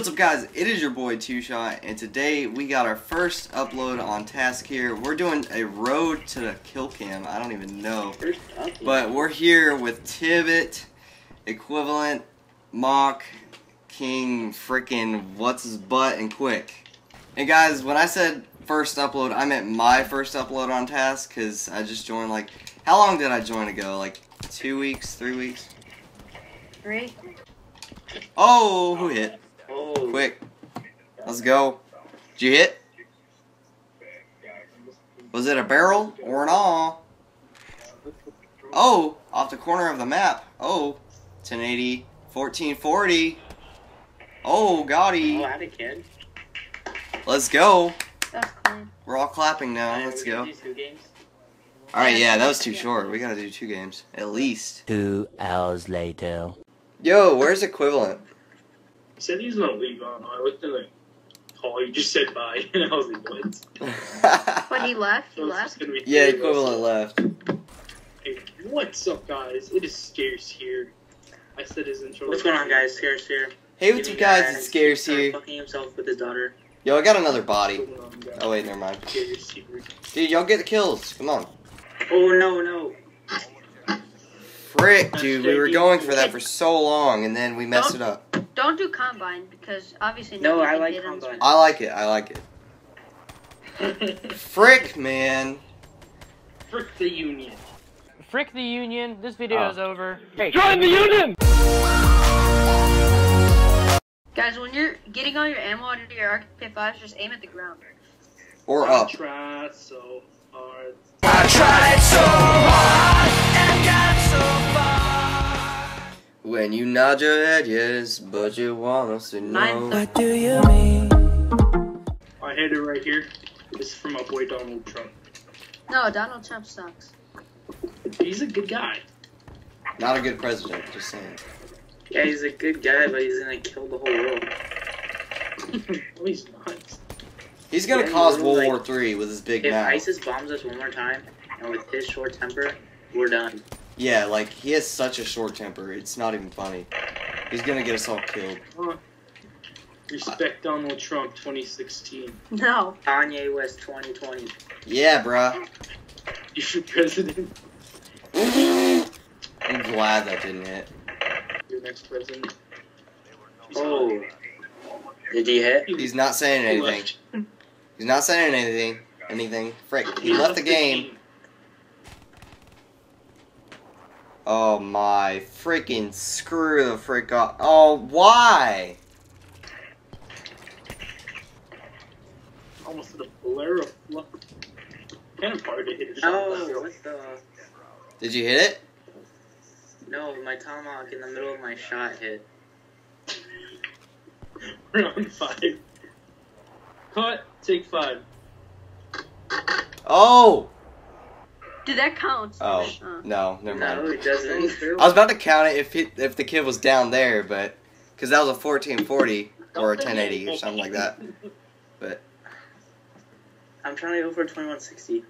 what's up guys? It is your boy Two Shot and today we got our first upload on task here. We're doing a road to the kill cam. I don't even know. But we're here with Tibbet, Equivalent, Mock, King, frickin' what's his butt, and Quick. And guys, when I said first upload, I meant my first upload on task because I just joined like, how long did I join ago? Like two weeks, three weeks? Three. Oh, who hit? Oh, Quick. Let's go. Did you hit? Was it a barrel or an all? Oh, off the corner of the map. Oh, 1080, 1440. Oh, Oh, Gotti. I had a kid. Let's go. That's clean. We're all clapping now. Alright, Let's go. do two games. Alright, yeah, that was too short. We gotta do two games. At least. Two hours later. Yo, where's equivalent? He said he's gonna leave. I don't know. I looked at the call. Oh, he just said bye, and I was like, "What?" But he left. He So left. just gonna be yeah, three equivalent left. Hey, what's up, guys? It is scarce here. I said his intro. What's going on, guys? Scarce here. Hey, what's up, guys? It's Scarce Started here. Fucking himself with his daughter. Yo, I got another body. On. Oh, wait, never mind. Dude, y'all get the kills. Come on. Oh no, no. Frick, dude, we were going for that for so long, and then we messed it up. Don't do combine because obviously No, I like combine. I like it. I like it. Frick, man. Frick the Union. Frick the Union. This video Oh. is over. Hey, join the Union! Guys, when you're getting all your ammo out of your Arctic Pit 5s, just aim at the ground. Or I up. tried so hard. When you nod your head, yes, but you want us to know. What do you mean? I had it right here. This is from my boy Donald Trump. No, Donald Trump sucks. He's a good guy. Not a good president, just saying. Yeah, he's a good guy, but he's gonna kill the whole world. no, he's not. He's gonna Yeah, cause World was War like- Three with his big If mouth. ISIS bombs us one more time, and with his short temper, we're done. Yeah, like, he has such a short temper, it's not even funny. He's gonna get us all killed. Respect Donald Trump 2016. No. Kanye West 2020. Yeah, bruh. You should president. I'm glad that didn't hit. Your next president. Oh. Did he hit? He's not saying anything. He's not saying anything. Anything. Frick, he left the game. Oh my freaking screw the frick off. Oh, why? Almost at a blur of fluff. Kind of hard to hit a shot. Oh, what the? Did you hit it? No, my tomahawk in the middle of my shot hit. Round five. Cut. Take five. Oh! Dude, that count? Oh, Uh, no, never No, mind. it doesn't. I was about to count it if he, if the kid was down there, but because that was a 1440 or a 1080 or something like that. But I'm trying to go for 2160.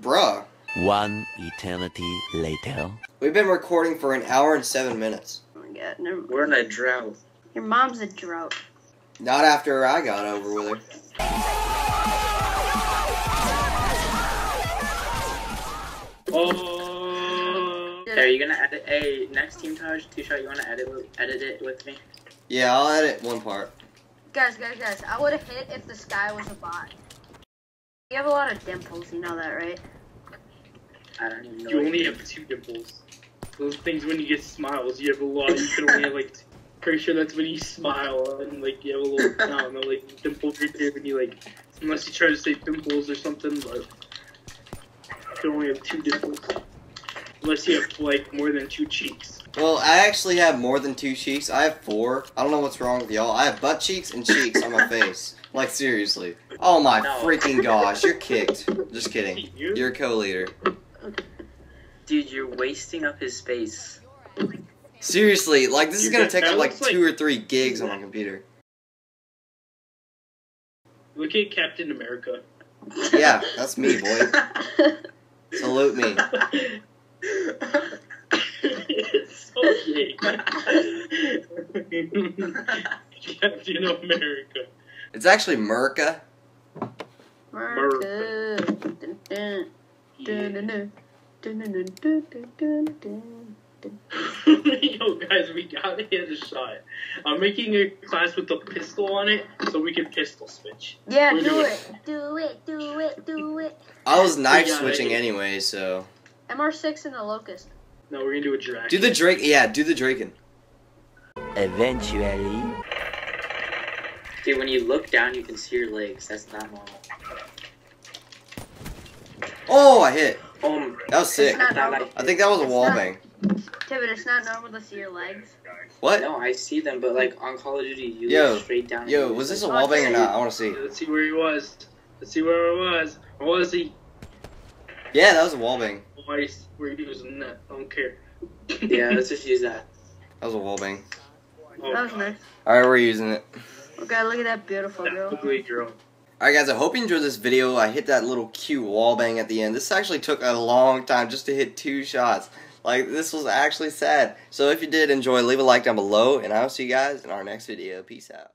bruh, One eternity later. we've been recording for an hour and seven minutes. oh my god, never We're in a drought. Your mom's a drought. Not after I got over with her. Oh. Did Are you gonna edit? Hey, next team Taj, two shot. You wanna edit edit it with me? Yeah, I'll edit one part. Guys, guys, guys, I would have hit if the sky was a bot. You have a lot of dimples, you know that, right? I don't even know. You only it have two dimples. Those things when you get smiles, you have a lot. You can only have like. Pretty sure that's when you smile and like you have a little. I don't know, like dimple right there when you like. Unless you try to say pimples or something, but. You can only have two dimples. Unless you have like more than two cheeks. Well, I actually have more than two cheeks. I have four. I don't know what's wrong with y'all. I have butt cheeks and cheeks on my face. Like seriously. Oh my No. freaking gosh, you're kicked. Just kidding. You? You're co-leader. Dude, you're wasting up his space. Seriously, like this is gonna take up like like- two or three gigs on my computer. Look at Captain America. Yeah, that's me, boy. Salute me. it's so. Captain America. It's actually Merca. Merca. Dun, dun, Yo, guys, we gotta hit a shot. I'm making a class with a pistol on it so we can pistol switch. Yeah, We're do doing- it. Do it, do it, do it. I was knife switching it- anyway, so MR6 and the Locus. No, we're gonna do a drag. do the Drake. Yeah, do the Drakon. Eventually. Dude, when you look down, you can see your legs. That's not normal. Oh, I hit. Um, That was sick. It's not that, normal. like, I think that was a wall not- bang. Tibbet, it's not normal to see your legs. What? no, I see them, but like on Call of Duty, you Yo, look straight down. and Yo, was this just, a wallbang wall oh, or not? I want to see. Let's see where he was. Let's see where he was. Where was he? Yeah, that was a wallbang. Why is where he was in that? I don't care. Yeah, let's just use that. That was a wallbang. Oh, That was nice. All right, we're using it. Oh, okay, look at that beautiful that girl. ugly girl. Alright guys, I hope you enjoyed this video. I hit that little cute wall bang at the end. This actually took a long time just to hit two shots. Like, this was actually sad. So if you did enjoy, leave a like down below, and I'll see you guys in our next video. Peace out.